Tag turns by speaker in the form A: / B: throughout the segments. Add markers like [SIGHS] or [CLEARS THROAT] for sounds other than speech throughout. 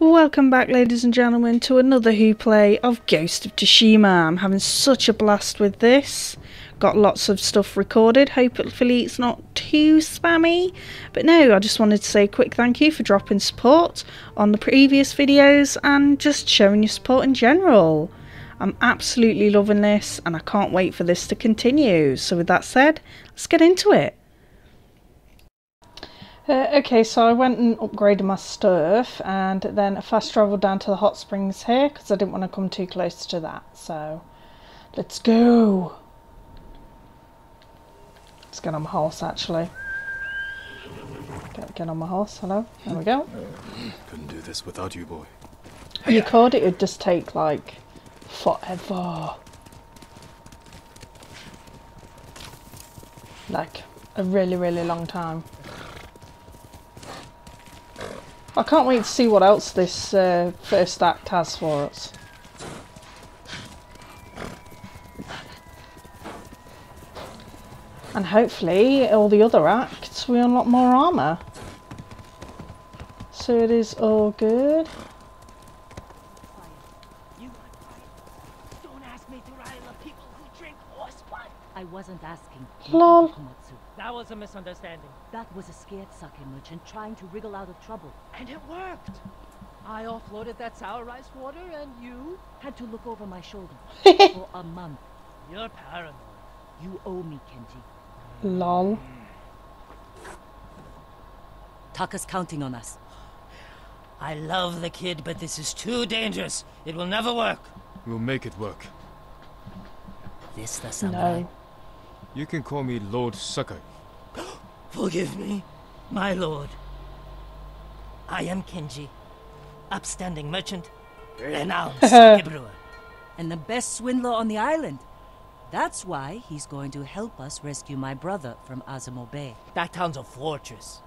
A: Welcome back, ladies and gentlemen, to another Who Play of Ghost of Tsushima. I'm having such a blast with this. Got lots of stuff recorded. Hopefully, it's not too spammy. But no, I just wanted to say a quick thank you for dropping support on the previous videos and just showing your support in general. I'm absolutely loving this and I can't wait for this to continue. So, with that said, let's get into it. Uh, okay, so I went and upgraded my stuff and then fast travelled down to the hot springs here because I didn't want to come too close to that. So let's go. Let's get on my horse actually. Get, get on my horse, hello. There we go.
B: Couldn't do this without you, boy.
A: You could, it would just take like forever. Like a really, really long time. I can't wait to see what else this uh, first act has for us. And hopefully, all the other acts, we unlock more armour. So it is all good.
C: I wasn't asking.
A: Lol.
C: Komatsu.
D: That was a misunderstanding.
C: That was a scared sake merchant trying to wriggle out of trouble.
D: And it worked. I offloaded that sour rice water and you...
C: Had to look over my shoulder [LAUGHS] for a month.
D: You're paranoid.
C: You owe me, Kenji.
A: Lol.
C: Taka's counting on us.
D: I love the kid, but this is too dangerous. It will never work.
B: We'll make it work.
C: This the samurai.
A: No.
B: You can call me Lord Sakai.
D: Forgive me, my lord. I am Kenji, upstanding merchant, renowned [LAUGHS] sake brewer.
C: And the best swindler on the island. That's why he's going to help us rescue my brother from Azamo Bay.
D: That town's a fortress.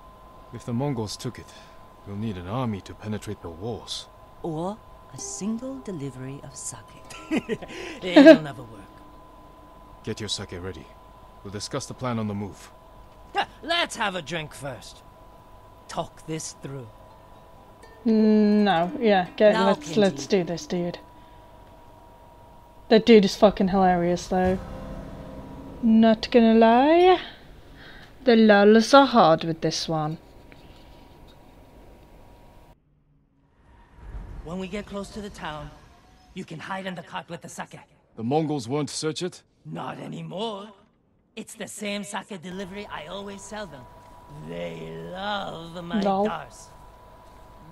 B: If the Mongols took it, we'll need an army to penetrate the walls.
C: Or a single delivery of sake. [LAUGHS] [LAUGHS]
D: It'll never work.
B: Get your sake ready. We'll discuss the plan on the move.
D: Ha, Let's have a drink first. Talk this through.
A: Mm, no, yeah, get
C: Now,
A: let's let's do this, dude. That dude is fucking hilarious though. Not gonna lie. The lulls are hard with this one.
D: When we get close to the town, you can hide in the cart with the sake.
B: The Mongols won't search it?
D: Not anymore. It's the same sake delivery I always sell them. They love my
A: Lol.
D: Dars.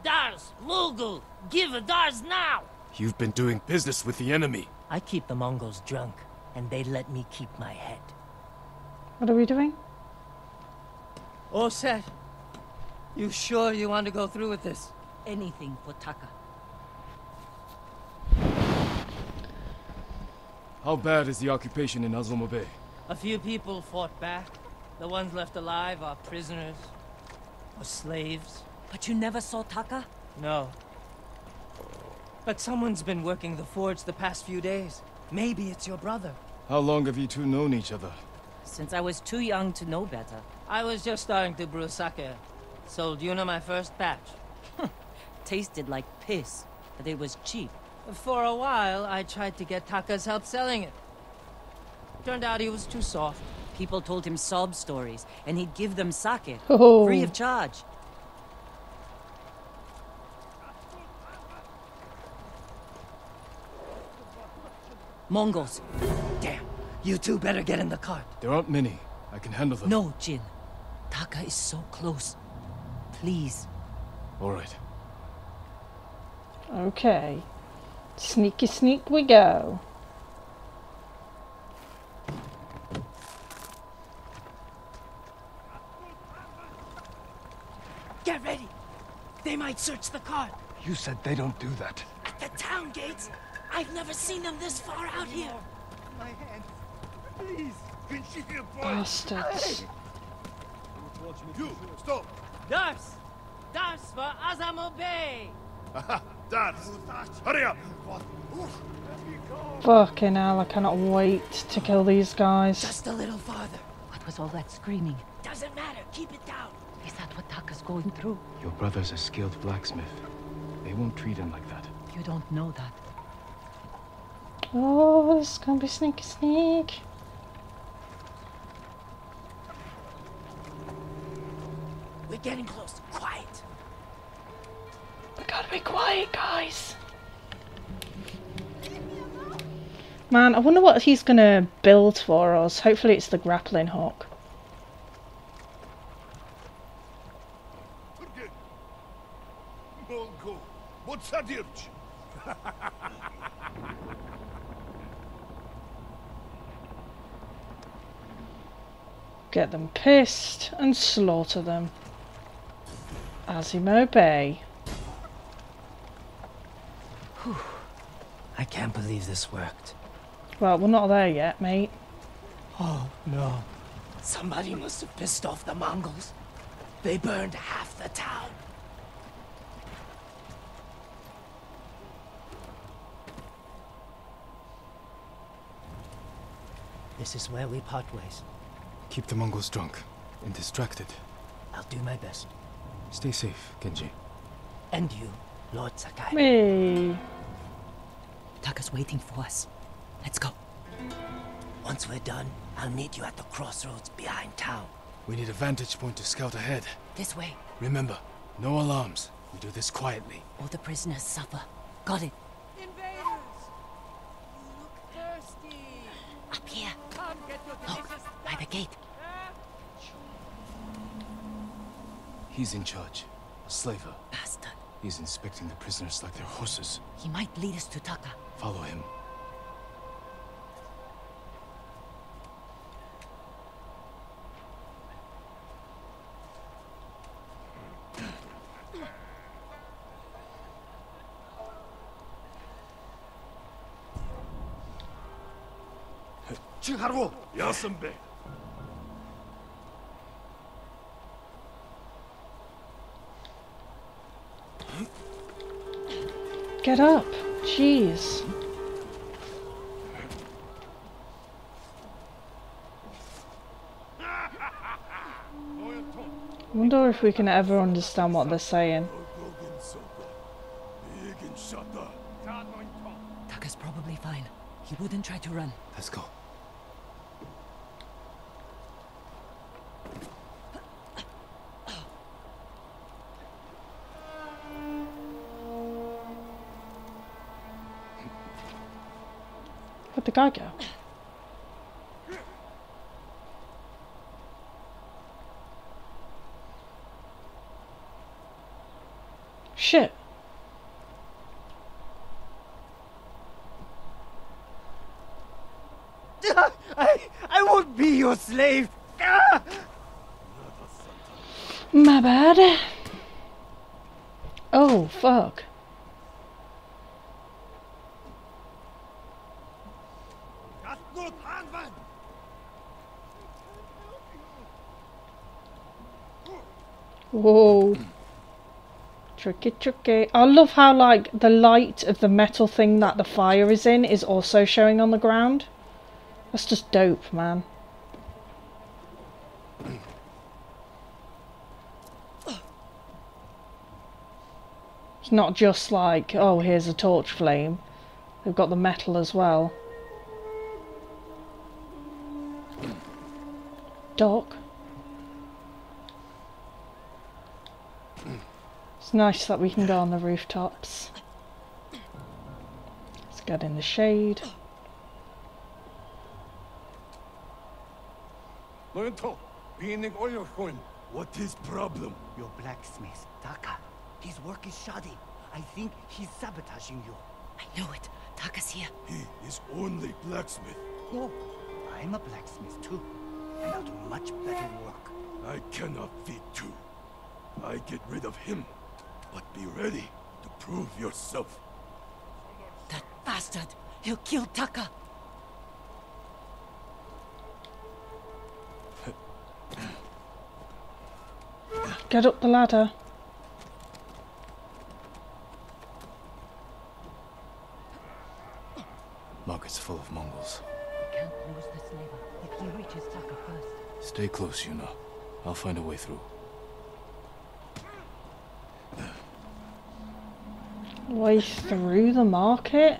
D: Dars, Mulgul, give a Dars now!
B: You've been doing business with the enemy.
D: I keep the Mongols drunk, and they let me keep my head.
A: What are we doing?
D: All set. You sure you want to go through with this?
C: Anything for Taka.
B: How bad is the occupation in Azamo Bay?
D: A few people fought back. The ones left alive are prisoners. Or slaves.
C: But you never saw Taka?
D: No. But someone's been working the forge the past few days. Maybe it's your brother.
B: How long have you two known each other?
C: Since I was too young to know better.
D: I was just starting to brew sake. Sold Yuna my first batch.
C: Tasted like piss, but it was cheap.
D: For a while, I tried to get Taka's help selling it. Turned out he was too soft.
C: People told him sob stories, and he'd give them sake, [LAUGHS]
A: Oh.
C: free of charge. Mongols.
D: Damn, you two better get in the cart.
B: There aren't many. I can handle them.
C: No, Jin. Taka is so close. Please.
B: All right.
A: Okay. Sneaky sneak we go.
D: Get ready. They might search the car.
E: You said they don't do that.
D: At the town gates. I've never seen them this far out here.
E: My hand. Please.
A: Bastards.
E: You, stop.
D: Dars! Dars for Azamo Bay!
E: Dance. Hurry up.
A: Fucking hell, I cannot wait to kill these guys.
D: Just a little farther.
C: What was all that screaming?
D: Doesn't matter. Keep it down.
C: Is that what Taka's going through?
B: Your brother's a skilled blacksmith. They won't treat him like that.
D: You don't know that.
A: Oh, this is gonna be sneaky sneak.
D: We're getting close. Quiet.
A: We gotta be quiet, guys. Man, I wonder what he's gonna build for us. Hopefully, it's the grappling hook.
E: Molgo! Botsadirch! [LAUGHS]
A: Get them pissed and slaughter them. Azamo Bay.
D: I can't believe this worked.
A: Well, we're not there yet, mate.
D: Oh no. Somebody must have pissed off the Mongols. They burned half the town. This is where we part ways.
B: Keep the Mongols drunk and distracted.
D: I'll do my best.
B: Stay safe, Genji.
D: And you, Lord Sakai.
A: Me.
C: Taka's waiting for us. Let's go.
D: Once we're done, I'll meet you at the crossroads behind town.
B: We need a vantage point to scout ahead.
C: This way.
B: Remember, no alarms. We do this quietly.
C: All the prisoners suffer. Got it. The gate.
B: He's in charge. A slaver.
C: Bastard.
B: He's inspecting the prisoners like they're horses.
C: He might lead us to Taka.
B: Follow him.
E: Chiharu! Yasambe!
A: Get up. Jeez. Wonder if we can ever understand what they're saying. Where'd the guy go? Shit.
D: I, I won't be your slave. Ah!
A: My bad. Oh, fuck. Whoa. Tricky, tricky. I love how, like, the light of the metal thing that the fire is in is also showing on the ground. That's just dope, man. It's not just like, oh, here's a torch flame. They've got the metal as well. Doc. It's nice that we can go on the rooftops. Let's get in the shade.
E: Lento! Being Oyokoin! What is problem?
D: Your blacksmith, Taka. His work is shoddy. I think he's sabotaging you.
C: I know it. Taka's here.
E: He is only blacksmith.
D: No, I'm a blacksmith too. And I'll do much better work.
E: I cannot feed two. I get rid of him. But be ready to prove yourself.
C: That bastard. He'll kill Taka.
A: Get up the ladder.
B: Market's full of Mongols.
C: We Can't lose the slaver if he reaches Taka first.
B: Stay close, Yuna. I'll find a way through.
A: Way through the market?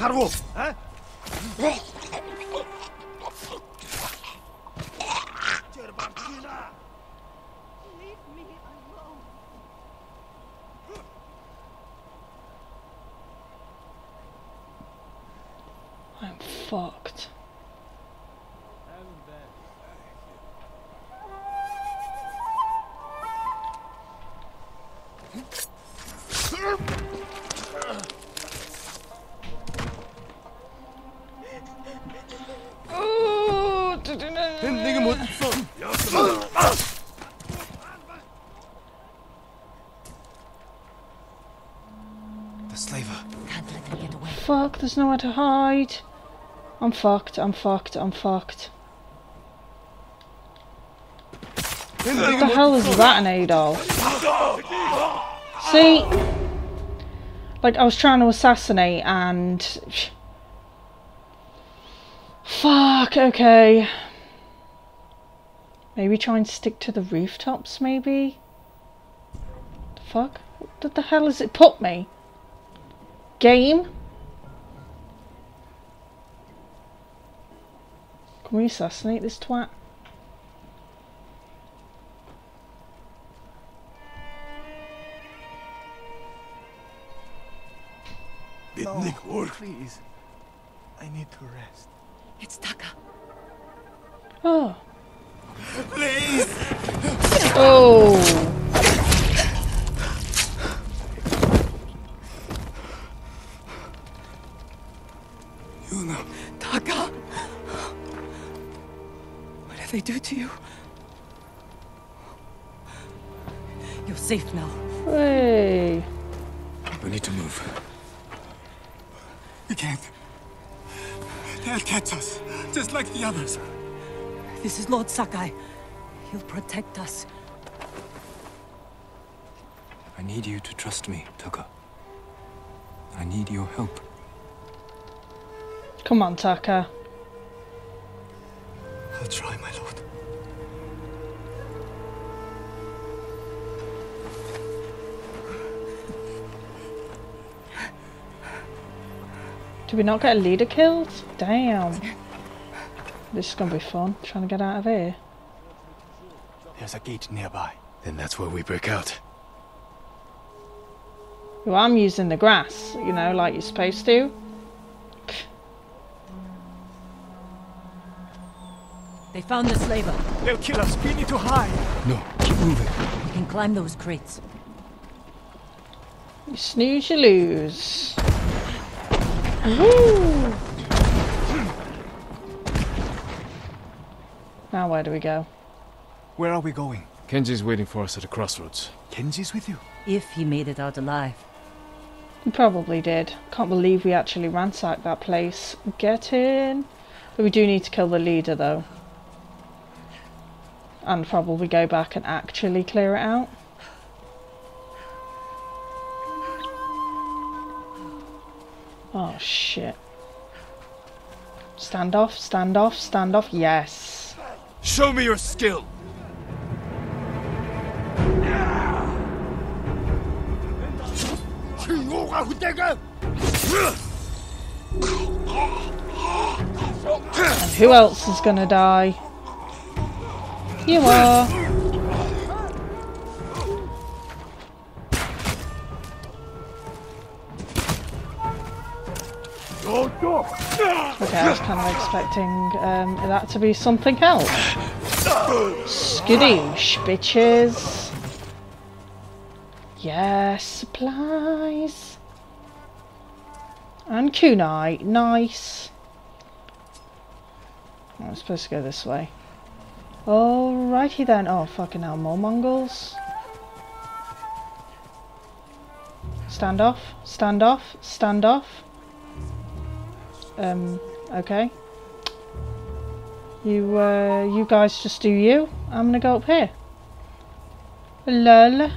C: Harlow!
A: hein? There's nowhere to hide. I'm fucked, I'm fucked, I'm fucked. What the hell is that an Adolf? See? Like, I was trying to assassinate and... Fuck, okay. Maybe try and stick to the rooftops, maybe? The fuck? What the hell has it put me? Game? Can we assassinate this twat?
E: Midnight war.
F: Please. I need to rest.
C: It's Taka.
A: Oh.
C: Please. Oh. To you? You're safe now.
A: Hey.
E: We need to move. We can't. They'll catch us, just like the others.
C: This is Lord Sakai. He'll protect us.
E: I need you to trust me, Taka. I need your help.
A: Come on, Taka. Did we not get a leader killed? Damn. This is gonna be fun, trying to get out of here.
F: There's a gate nearby.
B: Then that's where we break out.
A: Well, I'm using the grass, you know, like you're supposed to.
C: They found the slaver.
F: They'll kill us. We need to hide.
B: No, keep moving.
C: We can climb those crates.
A: You snooze, you lose. Woo! Now where do we go?
F: Where are we going?
B: Kenji's waiting for us at the crossroads.
F: Kenji's with you?
C: If he made it out alive.
A: He probably did. Can't believe we actually ransacked that place. Get in. But we do need to kill the leader though. And probably go back and actually clear it out. Oh shit. Stand off, stand off, stand off, yes.
E: Show me your skill.
A: And who else is gonna die? You are. Okay, I was kind of expecting um, that to be something else. Skadoosh, bitches! Yes, supplies! And kunai, nice! I'm supposed to go this way. Alrighty then. Oh, fucking hell, more Mongols. Stand off, stand off, stand off. Um, okay. You, uh, you guys just do you. I'm gonna go up here. Lol.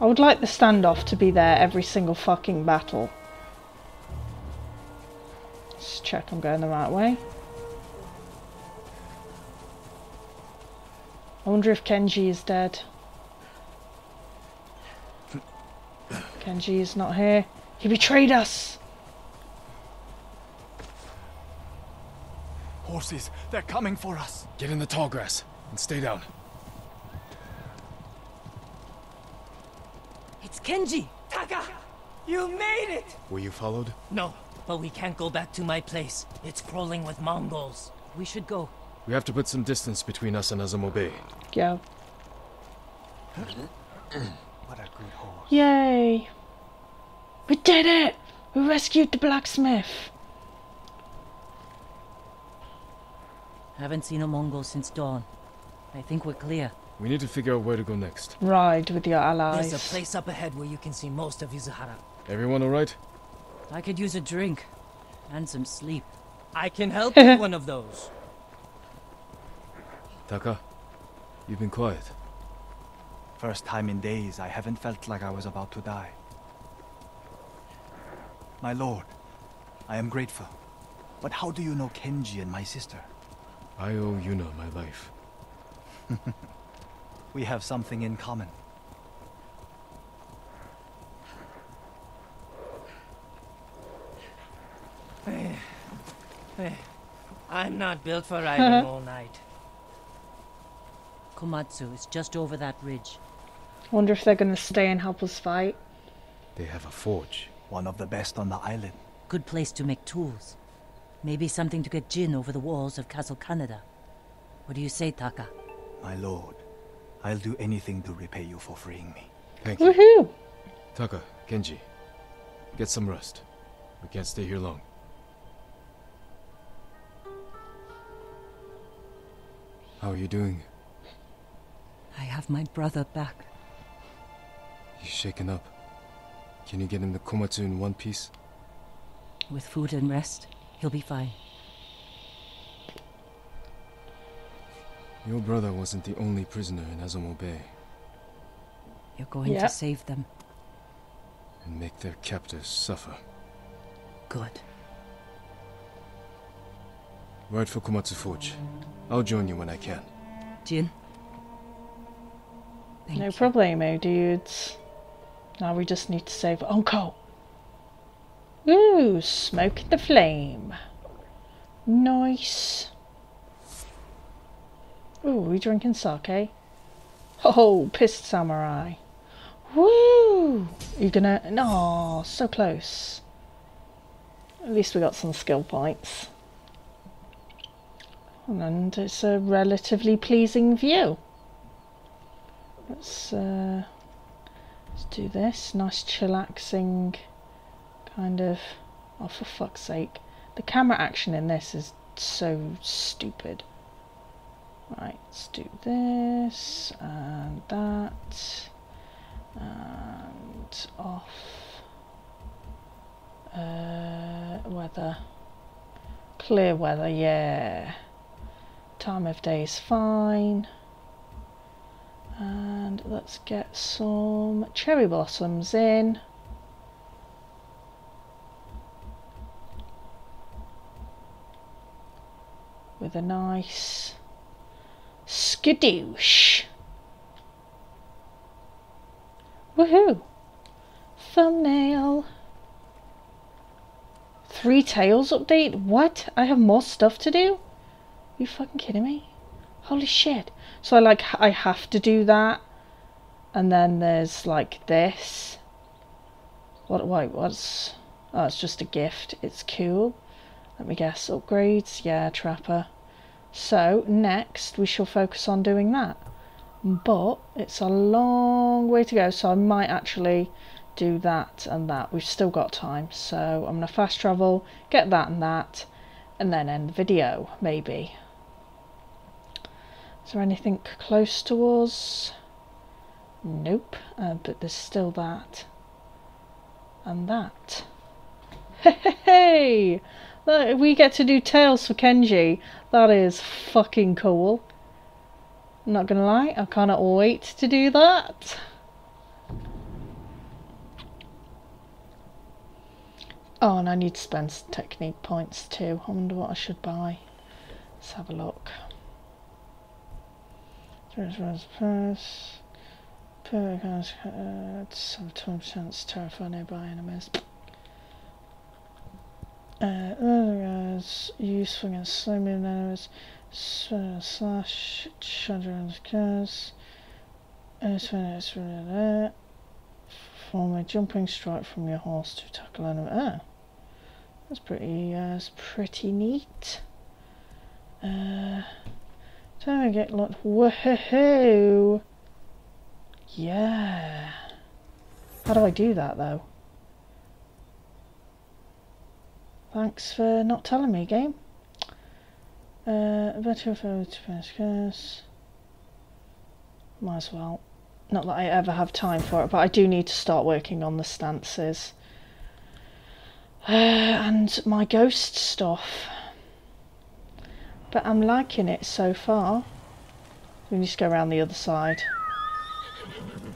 A: I would like the standoff to be there every single fucking battle. Let's check I'm going the right way. I wonder if Kenji is dead. Kenji is not here. He betrayed us!
F: Horses, they're coming for us.
B: Get in the tall grass and stay down.
D: It's Kenji!
G: Taka! You made it!
B: Were you followed?
D: No, but we can't go back to my place. It's crawling with Mongols. We should go.
B: We have to put some distance between us and Azamo Bay.
A: Go. [CLEARS THROAT]
F: What a good horse.
A: Yay! We did it! We rescued the blacksmith!
C: Haven't seen a Mongol since dawn. I think we're clear.
B: We need to figure out where to go next.
A: Ride with your allies.
D: There's a place up ahead where you can see most of Izuhara.
B: Everyone alright?
C: I could use a drink. And some sleep.
D: I can help [LAUGHS] with one of those.
B: Taka, you've been quiet.
F: First time in days I haven't felt like I was about to die. My lord, I am grateful. But how do you know Kenji and my sister?
B: I owe Yuna my life. [LAUGHS]
F: We have something in common.
D: Eh, eh, I'm not built for [LAUGHS] riding all night.
C: Komatsu is just over that ridge.
A: Wonder if they're gonna stay and help us fight.
B: They have a forge.
F: One of the best on the island.
C: Good place to make tools. Maybe something to get Jin over the walls of Castle Kaneda. What do you say, Taka?
F: My lord, I'll do anything to repay you for freeing me.
B: Thank you.
A: Woohoo!
B: Taka, Kenji, get some rest. We can't stay here long. How are you doing?
C: I have my brother back.
B: He's shaken up. Can you get him to Komatsu in one piece?
C: With food and rest, he'll be fine.
B: Your brother wasn't the only prisoner in Azamo Bay,
C: You're going
A: Yeah.
C: to save them.
B: and make their captors suffer.
C: Good.
B: Ride for Komatsu Forge. I'll join you when I can.
C: Jin? Thank
A: No
C: you.
A: problemo, dudes. Now we just need to save Onko. Ooh, smoking the flame. Nice. Ooh, we drinking sake? Oh, pissed samurai. Woo! You gonna? No, so close. At least we got some skill points. And it's a relatively pleasing view. Let's uh, let's do this. Nice chillaxing kind of. Oh, for fuck's sake! The camera action in this is so stupid. Right, let's do this and that and off. Uh, weather. Clear weather, yeah. Time of day is fine. And let's get some cherry blossoms in. With a nice skadoosh. Woohoo! Thumbnail. Three Tales update? What? I have more stuff to do? you fucking kidding me? Holy shit. So I like I have to do that. And then there's like this. What wait, what's Oh, it's just a gift. It's cool. Let me guess. Upgrades? Yeah, trapper. So next we shall focus on doing that. But it's a long way to go, so I might actually do that and that. We've still got time. So I'm gonna fast travel, get that and that, and then end the video, maybe. Is there anything close to us? Nope. Uh, but there's still that. And that. [LAUGHS] Hey! We get to do tales for Kenji. That is fucking cool. I'm not gonna lie, I cannot wait to do that. Oh, and I need to spend technique points too. I wonder what I should buy. Let's have a look. First, first, uh, some chance terrify nearby enemies. Uh, other guys useful against many enemies. Slash, shadow and curse. It's really there. Form a jumping strike from your horse to tackle enemy. Ah, that's pretty. Uh, that's pretty neat. Uh, don't I get lot. Woohoo! Yeah. How do I do that though? Thanks for not telling me, game. Uh, better for to finish curse. Might as well. Not that I ever have time for it, but I do need to start working on the stances. Uh, and my ghost stuff. But I'm liking it so far. We need to go around the other side.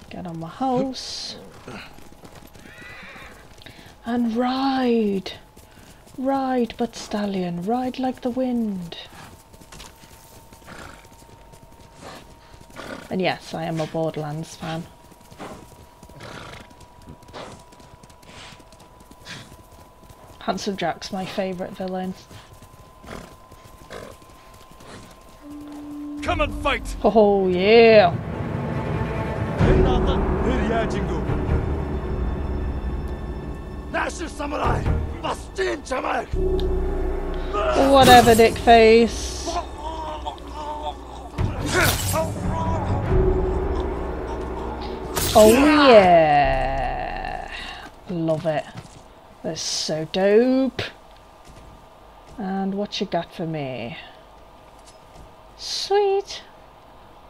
A: Get on my horse. [LAUGHS] And ride! Ride, but stallion, ride like the wind. And yes, I am a Borderlands fan. Handsome Jack's my favourite villain.
E: Come and fight!
A: Oh yeah!
E: Nash Samurai! Bastin Chamak!
A: Whatever, dick face. Oh yeah! Love it. That's so dope. And what you got for me? Sweet.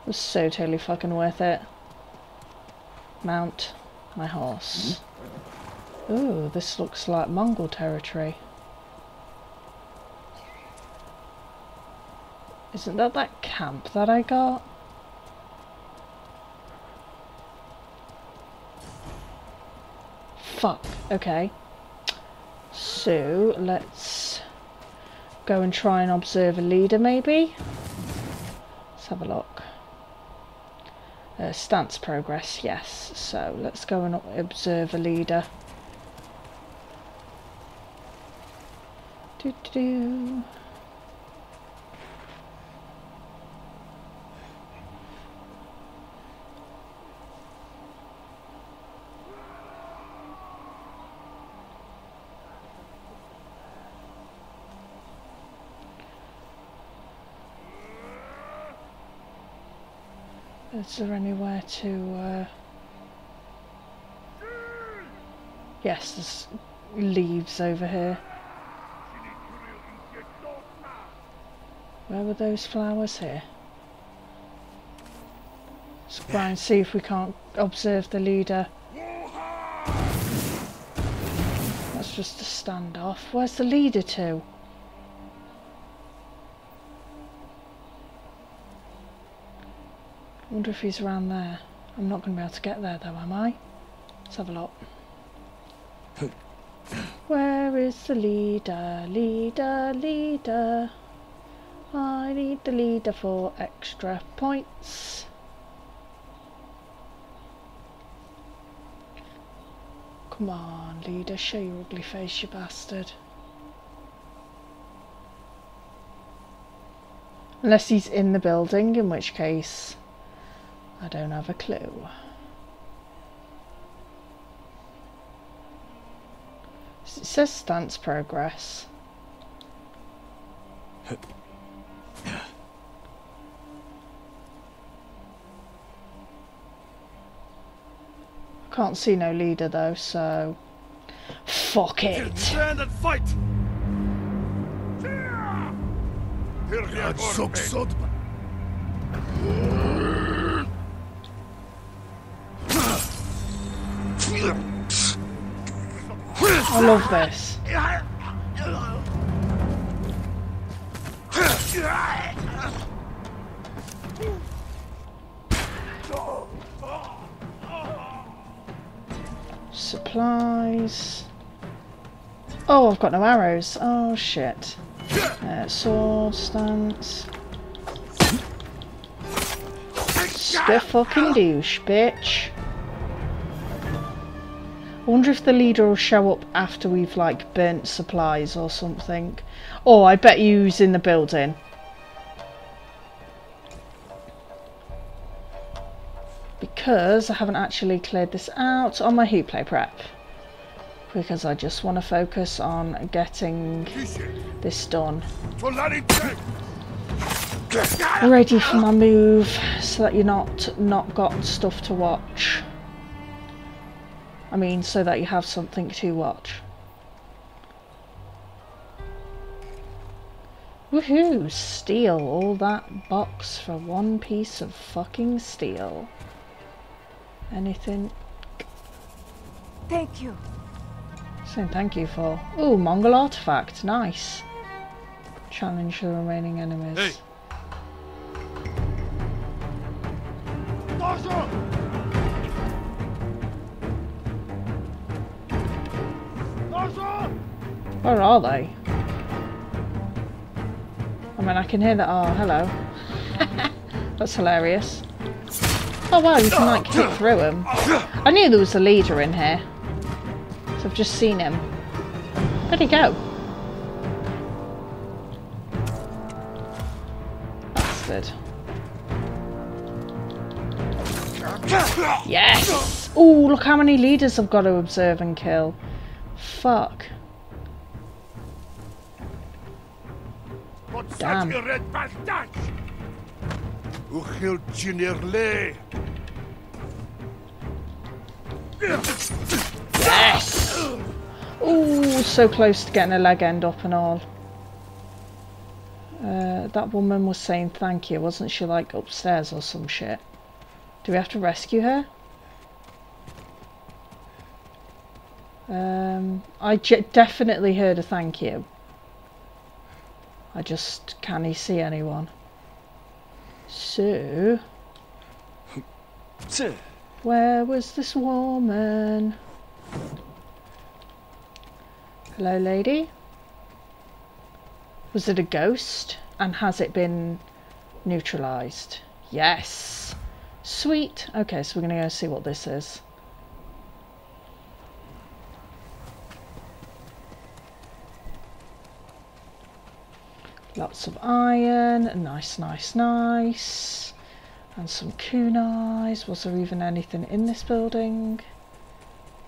A: It was so totally fucking worth it. Mount my horse. Mm-hmm. Ooh, this looks like Mongol territory. Isn't that that camp that I got? Fuck, okay. So, let's go and try and observe a leader maybe? Let's have a look. Uh, stance progress, yes. So, let's go and observe a leader. Do do do. Is there anywhere to, uh... Yes, there's leaves over here. Where were those flowers here? Let's try and see if we can't observe the leader. That's just a standoff. Where's the leader to? Wonder if he's around there. I'm not going to be able to get there though, am I? Let's have a look. Where is the leader? Leader, leader. I need the leader for extra points. Come on, leader, show your ugly face, you bastard. Unless he's in the building, in which case I don't have a clue. It says stance progress. Can't see no leader though, so fuck it.
E: Stand and fight!
A: I love this. Supplies. Oh, I've got no arrows. Oh, shit. Uh, sword stance. Stuff fucking douche, bitch. I wonder if the leader will show up after we've like burnt supplies or something. Oh, I bet he's in the building. Because I haven't actually cleared this out on my Play prep. Because I just want to focus on getting this done. Ready for my move so that you're not not got stuff to watch. I mean, so that you have something to watch. Woohoo! Steel. All that box for one piece of fucking steel. Anything?
H: Thank you.
A: Saying thank you for. Ooh, Mongol artifact. Nice. Challenge the remaining enemies.
B: Hey.
A: Where are they? I mean, I can hear that. Oh, hello. [LAUGHS] That's hilarious. Oh wow, you can like hit through him. I knew there was a leader in here. So I've just seen him. Where'd he go? Bastard. Yes! Oh, look how many leaders I've got to observe and kill. Fuck. Damn. Yes! Ooh, so close to getting a leg end up and all. Uh, that woman was saying thank you, wasn't she like upstairs or some shit? Do we have to rescue her? Um, I j definitely heard a thank you. I just can't see anyone. So, where was this woman? Hello, lady. Was it a ghost? And has it been neutralized? Yes. Sweet. Okay, so we're going to go see what this is. Lots of iron. Nice, nice, nice. And some kunais. Was there even anything in this building?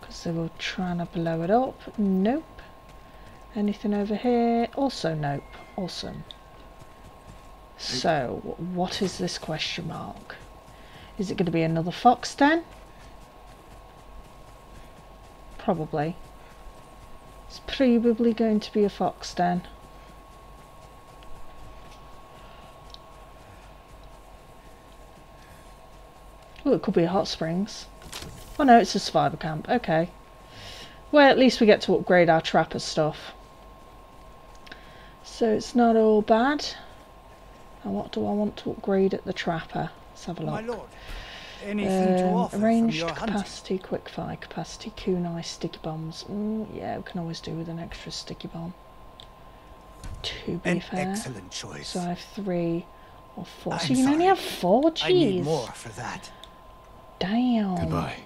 A: Because they were trying to blow it up. Nope. Anything over here? Also nope. Awesome. So, what is this question mark? Is it going to be another fox den? Probably. It's probably going to be a fox den. Oh, it could be a hot springs. Oh no, it's a survivor camp. Okay. Well, at least we get to upgrade our trapper stuff. So it's not all bad. And what do I want to upgrade at the trapper? Let's have a look.
F: My lord, anything to
A: Um,
F: offer from
A: ranged
F: hunting?
A: capacity, quick fire capacity, kunai, sticky bombs. Mm, yeah, we can always do with an extra sticky bomb. To be
F: An
A: fair.
F: excellent choice.
A: So I have three or 4
F: I'm
A: so you can only have four? Jeez.
F: I need more for that.
A: Damn.
B: Goodbye.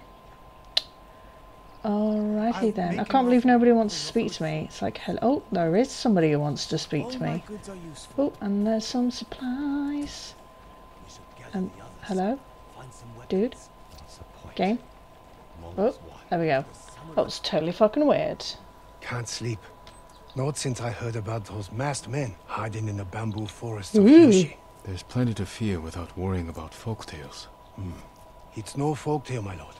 A: Alrighty
F: I'm
A: then. I can't believe nobody wants to speak to me. It's like, hello. Oh, there is somebody who wants to speak
F: All
A: to me.
F: goods are useful.
A: Oh, and there's some supplies.
F: We should gather
A: Um, hello?
F: find some weapons.
A: Dude? Game? Oh, there we go.
F: The samurai-
A: That was totally fucking weird.
I: Can't sleep. Not since I heard about those masked men hiding in the bamboo forest of
A: Ooh.
I: Yoshi.
B: There's plenty to fear without worrying about folktales.
I: It's no folktale, my lord.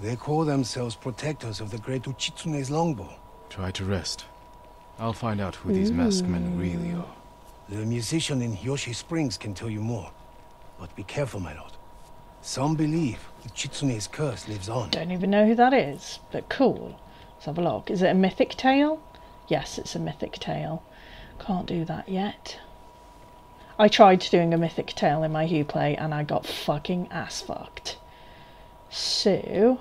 I: They call themselves protectors of the great Uchitsune's longbow.
B: Try to rest. I'll find out who these masked men really are.
I: The musician in Yoshi Springs can tell you more. But be careful, my lord. Some believe the Chitsune's curse lives on.
A: Don't even know who that is, but cool. Let's have a look. Is it a mythic tale? Yes, it's a mythic tale. Can't do that yet. I tried doing a mythic tale in my Hue play and I got fucking ass fucked. So,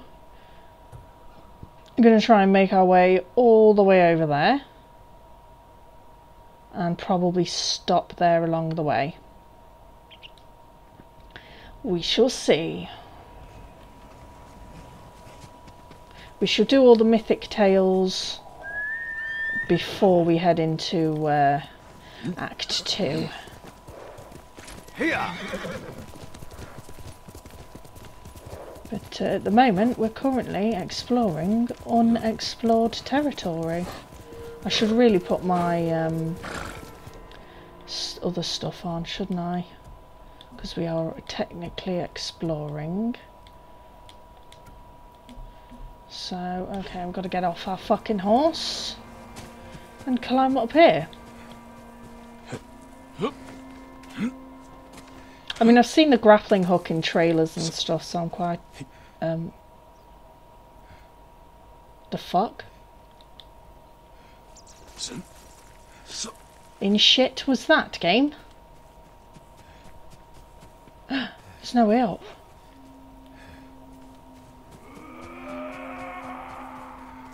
A: I'm going to try and make our way all the way over there and probably stop there along the way. We shall see. We shall do all the mythic tales before we head into uh, Act 2. But uh, at the moment, we're currently exploring unexplored territory. I should really put my um, other stuff on, shouldn't I? Because we are technically exploring. So, okay, we've got to get off our fucking horse and climb up here. I mean, I've seen the grappling hook in trailers and stuff, so I'm quite. Um, the fuck? In shit was that game? [GASPS] There's no way up.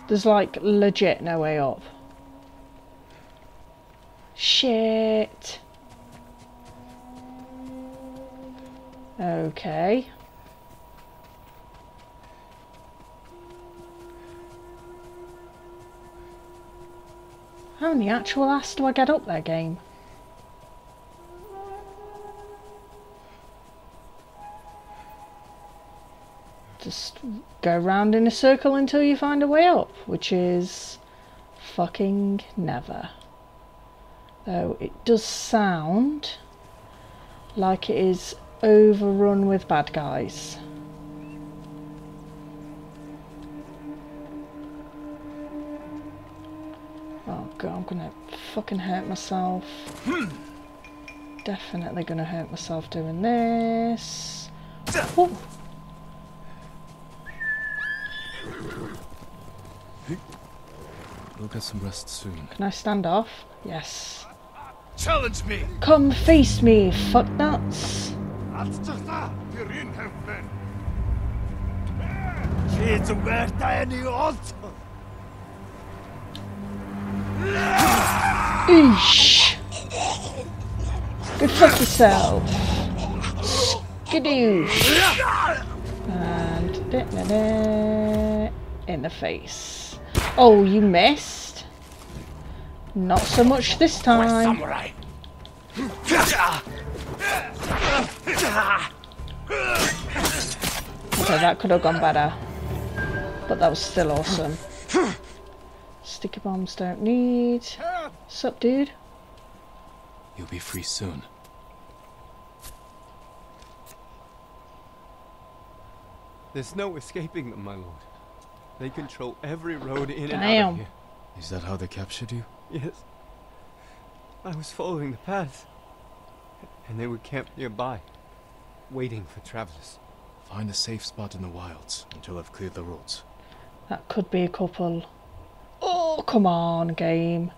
A: There's like legit no way up. Shit. Okay. How in the actual ass do I get up there, game? Just go round in a circle until you find a way up, which is fucking never. Though it does sound like it is overrun with bad guys. Oh god, I'm gonna fucking hurt myself. Definitely gonna hurt myself doing this. Ooh.
B: We'll get some rest soon.
A: Can I stand off? Yes.
E: Challenge me!
A: Come face me, fucknuts.
E: Allt!
A: Eesh. Go fuck yourself. Skadoosh. And da, da, da, in the face. Oh, you missed. Not so much this time.
E: Samurai!
A: Okay, that could have gone better. But that was still awesome. Sticky bombs don't need. Sup, dude?
B: You'll be free soon.
H: There's no escaping them, my lord. They control every road in and out
A: Damn.
H: of here.
B: Is that how they captured you?
H: Yes. I was following the path. And they were camp nearby, waiting for travelers.
B: Find a safe spot in the wilds until I've cleared the roads.
A: That could be a couple. Oh, come on, game.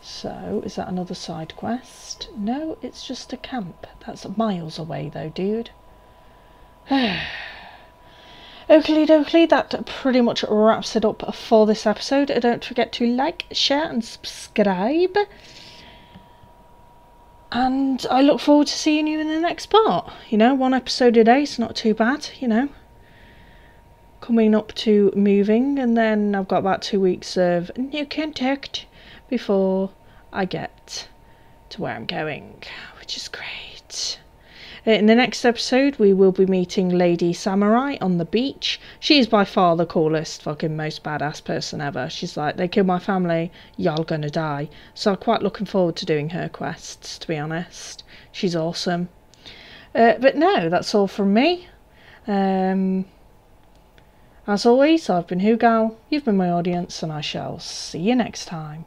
A: So, is that another side quest? No, it's just a camp. That's miles away, though, dude. [SIGHS] Oakley dokley, that pretty much wraps it up for this episode. Don't forget to like, share, and subscribe. And I look forward to seeing you in the next part. You know, one episode a day is not too bad, you know coming up to moving, and then I've got about two weeks of new contact before I get to where I'm going, which is great. Uh, In the next episode, we will be meeting Lady Samurai on the beach. She is by far the coolest, fucking most badass person ever. She's like, they killed my family, y'all gonna die. So I'm quite looking forward to doing her quests, to be honest. She's awesome. Uh, but no, that's all from me. Um, as always, I've been Whogal, you've been my audience, and I shall see you next time.